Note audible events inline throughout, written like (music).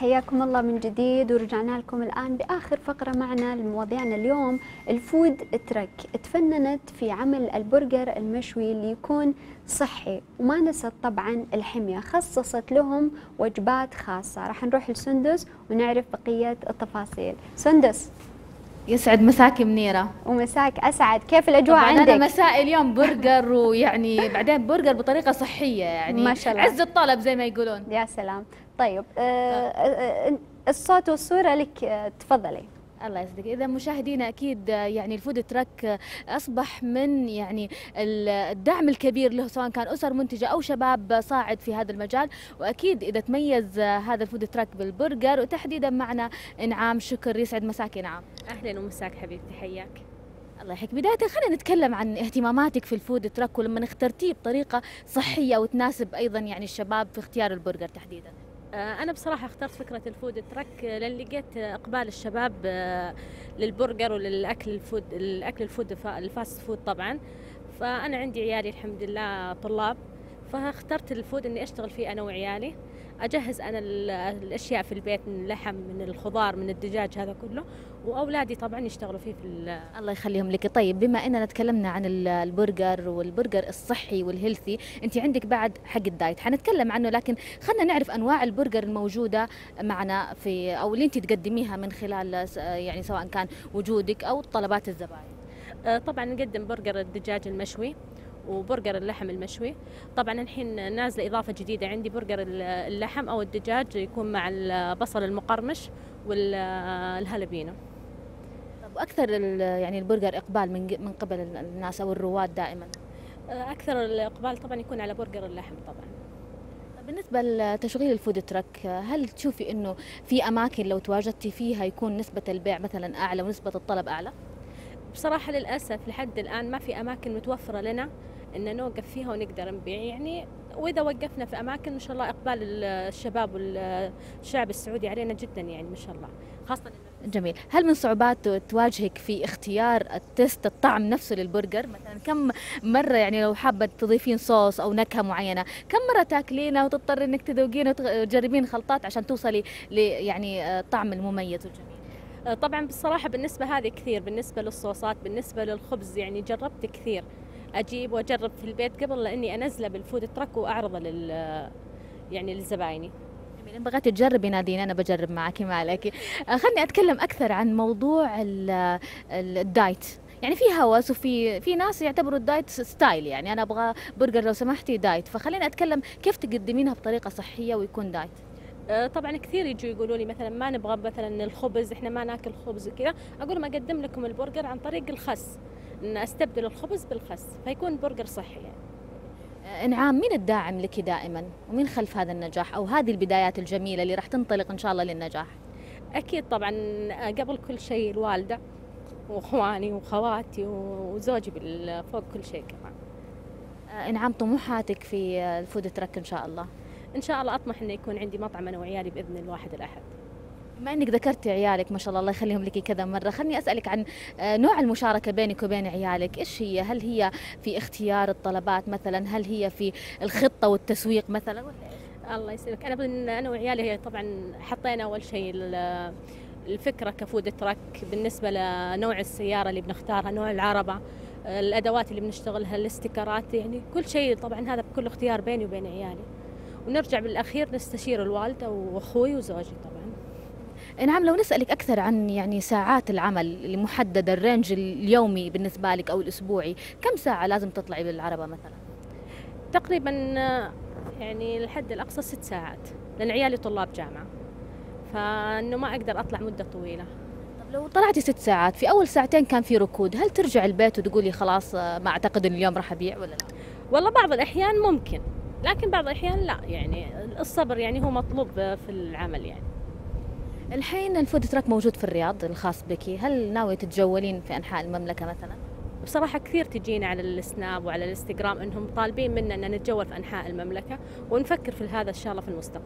حياكم الله من جديد ورجعنا لكم الآن بآخر فقرة معنا لمواضيعنا اليوم ال food truck. تفننت في عمل البرجر المشوي اللي يكون صحي وما نست طبعا الحمية. خصصت لهم وجبات خاصة. راح نروح لسندس ونعرف بقية التفاصيل. سندس. يسعد مساكي منيرة. ومساك أسعد. كيف الأجواء طبعاً عندك؟ أنا مسائي اليوم برجر ويعني بعدين برجر بطريقة صحية يعني. ما شاء الله. عز الطلب زي ما يقولون. يا سلام. طيب آه آه. آه الصوت والصورة لك تفضلي. الله يسعدك. إذا مشاهدينا أكيد يعني ال food truck أصبح من يعني ال- الدعم الكبير له سواء كان أسر منتجة أو شباب صاعد في هذا المجال. وأكيد إذا تميز هذا ال food truck بالبرجر وتحديدا معنا إنعام شكر يسعد مساك إنعام. أهلا ومساك حبيبتي حياك. الله يحييك. بداية خلينا نتكلم عن اهتماماتك في ال food truck ولما اخترتيه بطريقة صحية وتناسب أيضا يعني الشباب في اختيار البرجر تحديدا. آه، أنا بصراحة اخترت فكرة ال food truck آه، لأن لقيت آه، إقبال الشباب للبرجر وللأكل الفود الأكل الفود الف- الفاست فود طبعا. فأنا عندي عيالي الحمد لله طلاب. فاخترت ال food إني أشتغل فيه أنا وعيالي. أجهز أنا ال- الأشياء في البيت من اللحم من الخضار من الدجاج هذا كله. وأولادي طبعا يشتغلوا فيه في ال- الله يخليهم لك. طيب بما إننا تكلمنا عن ال- البرجر والبرجر الصحي وال healthy أنت عندك بعد حق ال diet. حنتكلم عنه لكن خلينا نعرف أنواع البرجر الموجودة معنا في أو اللي أنت تقدميها من خلال يعني سواء كان وجودك أو طلبات الزبائن آه، طبعا نقدم برجر الدجاج المشوي. وبرجر اللحم المشوي. طبعا الحين نازلة إضافة جديدة عندي برجر ال- اللحم أو الدجاج يكون مع البصل المقرمش وال jalapeno طب وأكثر يعني البرجر إقبال من من قبل ال- الناس أو الرواد دائما؟ آه، أكثر الإقبال طبعا يكون على برجر اللحم طبعا. طب بالنسبة لتشغيل ال food truck هل تشوفي إنه في أماكن لو تواجدتي فيها يكون نسبة البيع مثلا أعلى ونسبة الطلب أعلى؟ بصراحة للأسف لحد الآن ما في أماكن متوفرة لنا ان نوقف فيها ونقدر نبيع. يعني وإذا وقفنا في أماكن ما شاء الله إقبال ال- الشباب والشعب السعودي علينا جدا يعني ما شاء الله. خاصة جميل. هل من صعوبات تواجهك في اختيار ال taste الطعم نفسه للبرجر؟ مثلا كم مرة يعني لو حابة تضيفين صوص أو نكهة معينة كم مرة تاكلينها وتضطر إنك تذوقين وتجربين خلطات عشان توصلي ل يعني الطعم المميز والجميل؟ آه، طبعا بصراحة بالنسبة هذه كثير بالنسبة للصوصات بالنسبة للخبز يعني جربت كثير. أجيب وأجرب في البيت قبل لأني أنزله بالفود تراك وأعرضه لل يعني لزبايني. جميل بغيتي تجربي نادين أنا بجرب معك ما عليك. آه، خلني أتكلم أكثر عن موضوع ال- ال- ال diet. يعني في هوس وفي في ناس يعتبروا ال diet style يعني. أنا أبغى برجر لو سمحتي diet. فخليني أتكلم كيف تقدمينها بطريقة صحية ويكون diet؟ آه، طبعا كثير يجوا يقولوا لي مثلا ما نبغى مثلا الخبز إحنا ما ناكل خبز وكذا. أقول لهم أقدم لكم البرجر عن طريق الخس. إن أستبدل الخبز بالخس فيكون برجر صحي يعني. انعام مين الداعم لك دائما ومين خلف هذا النجاح أو هذه البدايات الجميلة اللي راح تنطلق إن شاء الله للنجاح؟ أكيد طبعا قبل كل شيء الوالدة وإخواني وخواتي وزوجي فوق كل شيء كمان. إنعام طموحاتك في الفود ترك إن شاء الله. إن شاء الله أطمح إنه يكون عندي مطعم أنا وعيالي بإذن الواحد الأحد. بما إنك ذكرتي عيالك ما شاء الله الله يخليهم لك كذا مرة خلني أسألك عن آه، نوع المشاركة بينك وبين عيالك. إيش هي؟ هل هي في اختيار الطلبات مثلا؟ هل هي في الخطة والتسويق مثلا؟ الله يسلمك. أنا أنا وعيالي طبعا حطينا أول شيء ال- الفكرة ك food truck بالنسبة لنوع السيارة اللي بنختارها نوع العربة الأدوات اللي بنشتغلها الاستيكرات يعني كل شيء طبعا هذا بكل اختيار بيني وبين عيالي. ونرجع بالأخير نستشير الوالدة وأخوي وزوجي طبعا. نعم لو نسألك أكثر عن يعني ساعات العمل المحددة ال range اليومي بالنسبة لك أو الأسبوعي كم ساعة لازم تطلعي بالعربة مثلا؟ تقريبا يعني الحد الأقصى ست ساعات لأن عيالي طلاب جامعة فإنه ما أقدر أطلع مدة طويلة. طب لو طلعتي ست ساعات في أول ساعتين كان في ركود هل ترجع البيت وتقولي خلاص آه، ما أعتقد أن اليوم راح أبيع ولا لا؟ والله بعض الأحيان ممكن لكن بعض الأحيان لا يعني الصبر يعني هو مطلوب في العمل يعني. الحين الفود تراك موجود في الرياض الخاص بك. هل ناوية تتجولين في أنحاء المملكة مثلا؟ بصراحة كثير تجينا على السناب وعلى الإنستغرام إنهم طالبين منا إن نتجول في أنحاء المملكة ونفكر في هذا إن شاء الله في المستقبل.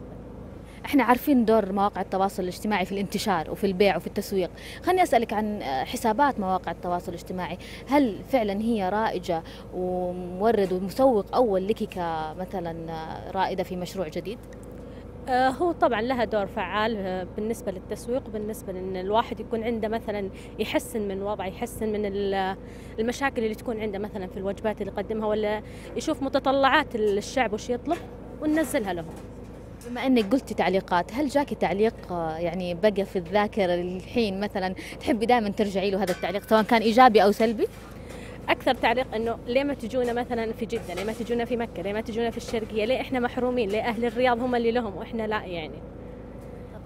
إحنا عارفين دور مواقع التواصل الاجتماعي في الانتشار وفي البيع وفي التسويق. خليني أسألك عن حسابات مواقع التواصل الاجتماعي. هل فعلا هي رائجة ومورد ومسوق أول لك كمثلا رائدة في مشروع جديد؟ هو طبعا لها دور فعال آه، بالنسبة للتسويق وبالنسبة لأن الواحد يكون عنده مثلا يحسن من وضعه يحسن من ال- المشاكل اللي تكون عنده مثلا في الوجبات اللي يقدمها ولا يشوف متطلعات الشعب وش يطلب وننزلها لهم بما إنك قلتي تعليقات هل جاكي تعليق آه، يعني بقى في الذاكرة الحين مثلا تحبي دائما ترجعي له هذا التعليق سواء كان إيجابي أو سلبي؟ أكثر تعليق إنه ليه ما تجونا مثلا في جدة؟ ليه ما تجونا في مكة؟ ليه ما تجونا في الشرقية؟ ليه إحنا محرومين؟ ليه أهل الرياض هم اللي لهم وإحنا لا يعني؟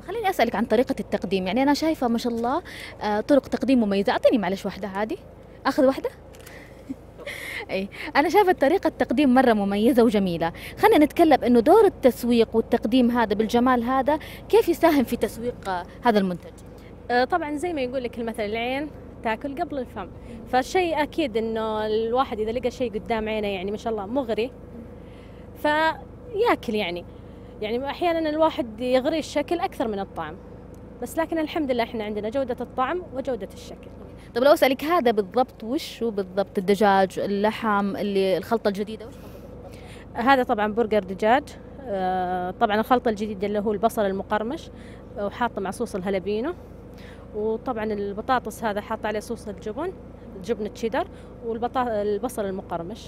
خليني أسألك عن طريقة التقديم. يعني أنا شايفة ما شاء الله آه، طرق تقديم مميزة. أعطيني معلش واحدة. عادي أخذ واحدة. (laughs) أي. أنا شايفة طريقة تقديم مرة مميزة وجميلة. خلينا نتكلم إنه دور التسويق والتقديم هذا بالجمال هذا كيف يساهم في تسويق آه، هذا المنتج؟ آه، طبعا زي ما يقول لك المثل العين تاكل قبل الفم. فالشيء أكيد إنه الواحد إذا لقى شيء قدام عينه يعني ما شاء الله مغري فياكل يعني. يعني أحيانا الواحد يغري الشكل أكثر من الطعم. بس لكن الحمد لله إحنا عندنا جودة الطعم وجودة الشكل. طب لو أسألك هذا بالضبط وش هو بالضبط الدجاج اللحم اللي الخلطة الجديدة وش؟ هذا طبعا برجر دجاج. آه، طبعا الخلطة الجديدة اللي هو البصل المقرمش وحاطه مع صوص الهلبينو وطبعا البطاطس هذا حاط عليه صوص الجبن جبن تشيدر والبصل المقرمش.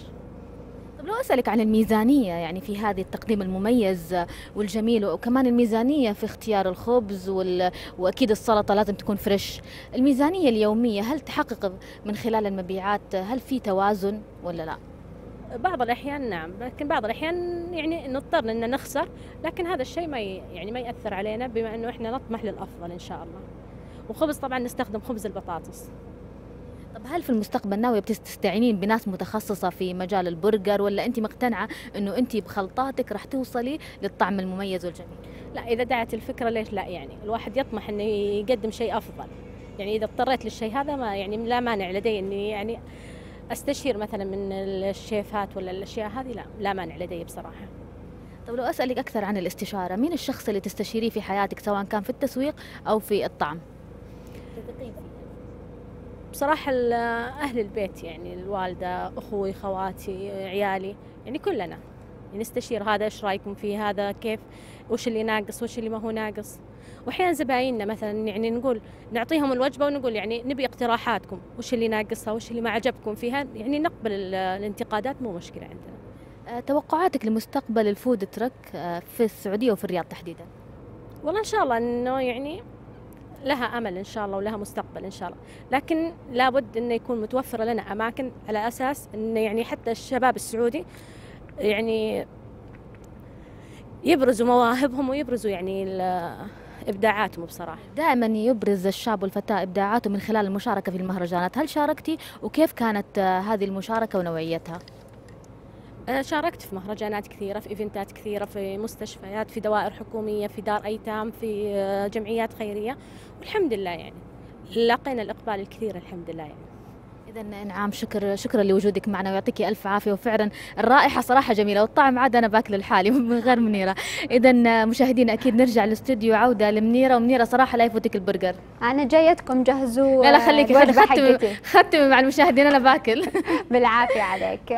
طب لو أسألك عن الميزانية يعني في هذه التقديم المميز والجميل وكمان الميزانية في اختيار الخبز وال... وأكيد السلطة لازم تكون فريش. الميزانية اليومية هل تحقق من خلال المبيعات هل في توازن ولا لا؟ بعض الأحيان نعم لكن بعض الأحيان يعني نضطر أن نخسر لكن هذا الشيء ما ي- يعني ما يأثر علينا بما أنه إحنا نطمح للأفضل إن شاء الله. وخبز طبعا نستخدم خبز البطاطس. طب هل في المستقبل ناوية بتس- تستعينين بناس متخصصة في مجال البرجر ولا انت مقتنعة إنه انت بخلطاتك راح توصلي للطعم المميز والجميل؟ لا إذا دعت الفكرة ليش لا يعني؟ الواحد يطمح أنه يقدم شيء أفضل. يعني إذا اضطريت للشيء هذا ما يعني لا مانع لدي أني يعني أستشير مثلا من الشيفات ولا الأشياء هذه لا لا مانع لدي بصراحة. طب لو أسألك أكثر عن الاستشارة مين الشخص اللي تستشيريه في حياتك سواء كان في التسويق أو في الطعم؟ بصراحة ال- أهل البيت يعني الوالدة أخوي خواتي عيالي يعني كلنا. يعني نستشير هذا إيش رأيكم فيه هذا كيف وش اللي ناقص وش اللي ما هو ناقص. وأحيانا زبايننا مثلا يعني نقول نعطيهم الوجبة ونقول يعني نبي اقتراحاتكم وش اللي ناقصها وش اللي ما عجبكم فيها. يعني نقبل ال- الانتقادات مو مشكلة عندنا. آه، توقعاتك لمستقبل الفود ترك آه، في السعودية وفي الرياض تحديدا؟ والله إن شاء الله إنه يعني لها أمل إن شاء الله ولها مستقبل إن شاء الله. لكن لابد إنه يكون متوفرة لنا أماكن على أساس إنه يعني حتى الشباب السعودي يعني يبرزوا مواهبهم ويبرزوا يعني إبداعاتهم بصراحة. دائما يبرز الشاب والفتاة إبداعاته من خلال المشاركة في المهرجانات. هل شاركتي؟ وكيف كانت هذه المشاركة ونوعيتها؟ أنا شاركت في مهرجانات كثيرة في إيفنتات كثيرة في مستشفيات في دوائر حكومية في دار أيتام في آه، جمعيات خيرية. والحمد لله يعني. لقينا الإقبال الكثير الحمد لله يعني. إذا نعم شكر شكرا لوجودك معنا ويعطيك ألف عافية. وفعلا الرائحة صراحة جميلة والطعم عاد أنا باكله لحالي (laughs) من غير منيرة. إذا مشاهدينا أكيد نرجع للاستوديو عودة لمنيرة. ومنيرة صراحة لا يفوتك البرجر. أنا جايتكم جهزوا لا لا خليكي خلي الوجبة ختمي مع المشاهدين أنا باكل. (laughs) بالعافية عليك. (laughs)